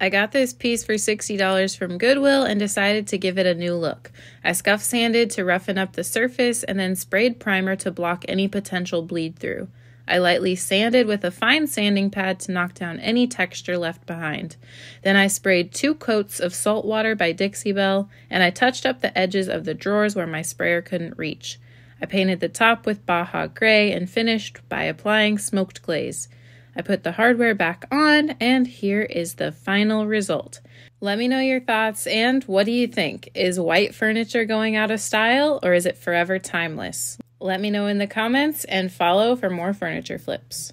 I got this piece for $60 from Goodwill and decided to give it a new look. I scuff sanded to roughen up the surface and then sprayed primer to block any potential bleed through. I lightly sanded with a fine sanding pad to knock down any texture left behind. Then I sprayed two coats of salt water by Dixie Belle and I touched up the edges of the drawers where my sprayer couldn't reach. I painted the top with Baja Gray and finished by applying smoked glaze. I put the hardware back on, and here is the final result. Let me know your thoughts and what do you think? Is white furniture going out of style or is it forever timeless? Let me know in the comments and follow for more furniture flips.